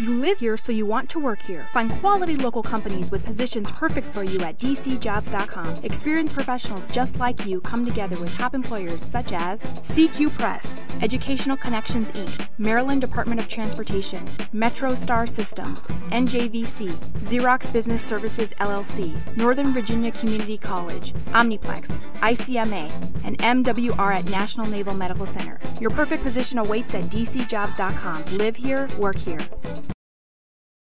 You live here, so you want to work here. Find quality local companies with positions perfect for you at dcjobs.com. Experienced professionals just like you come together with top employers such as CQ Press, Educational Connections Inc., Maryland Department of Transportation, Metro Star Systems, NJVC, Xerox Business Services LLC, Northern Virginia Community College, Omniplex, ICMA, and MWR at National Naval Medical Center. Your perfect position awaits at dcjobs.com. Live here, work here.